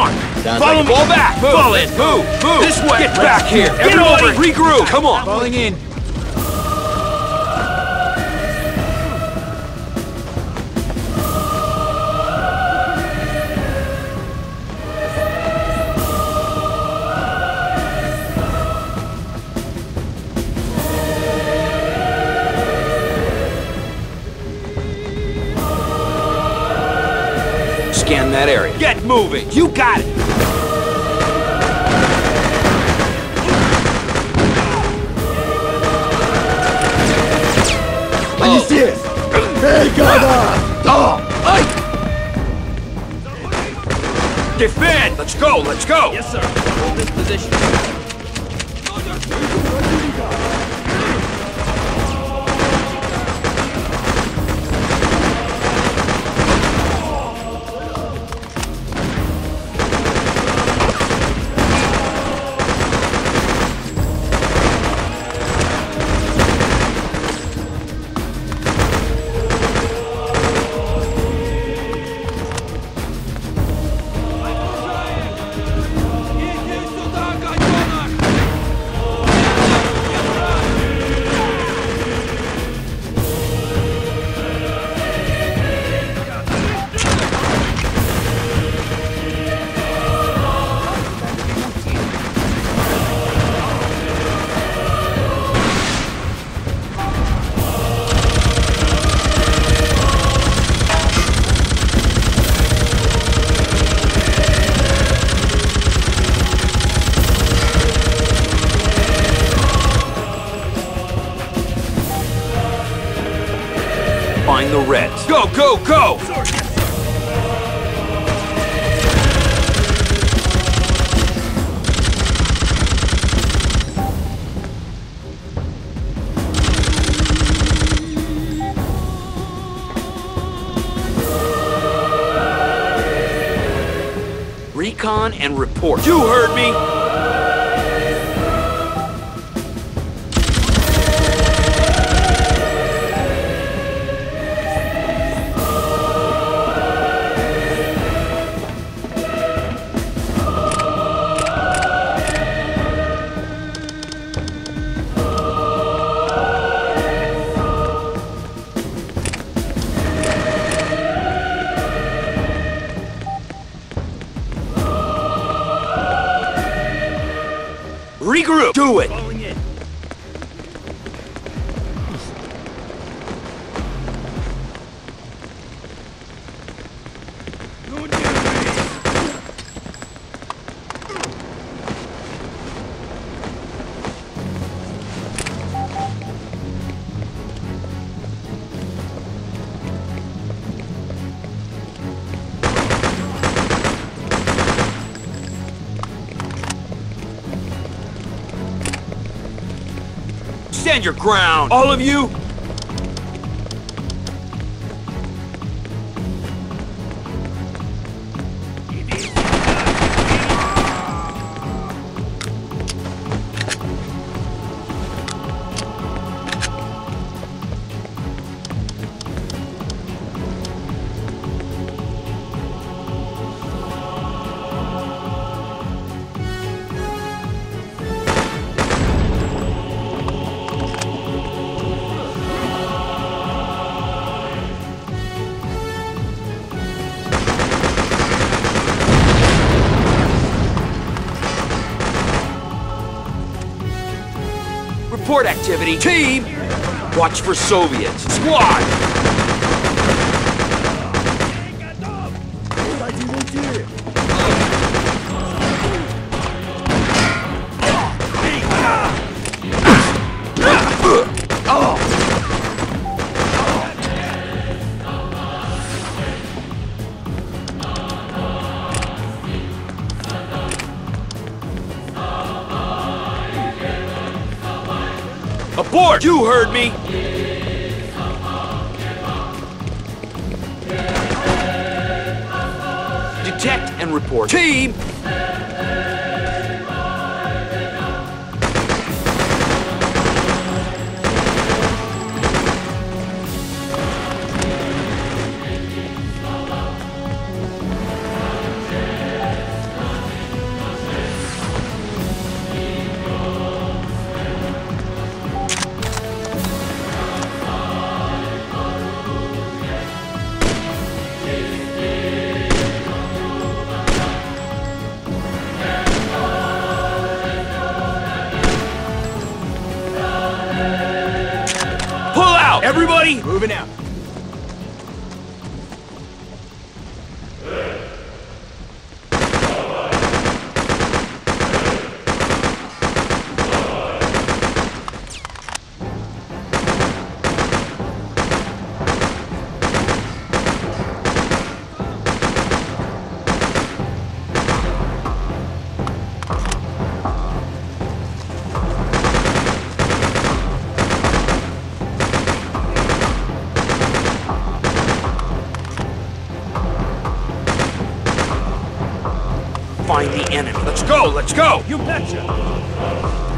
on! Sounds Follow like me! Fall back! Move! Fall in! Move! Move! This way! Get back here! Get Everybody, over! regroup! Come on! Falling in. Get moving! You got it! Are you oh. serious? Oh. Oh. Hey, Defend! Let's go, let's go! Yes, sir. Hold this position. Reds. Go, go, go! Recon and report. You heard me! Regroup! Do it! Stand your ground! All of you! Report activity. Team! Watch for Soviets. Squad! Abort! You heard me! Detect and report. Team! Everybody! Moving out. Go, let's go! You betcha.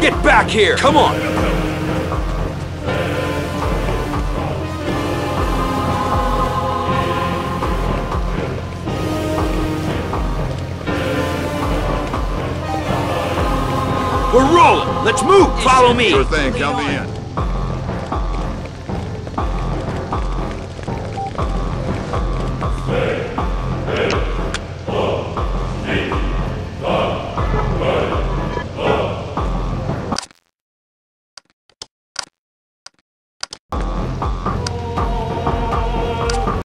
Get back here! Come on! We're rolling! Let's move! Follow me! Sure thing, count me in.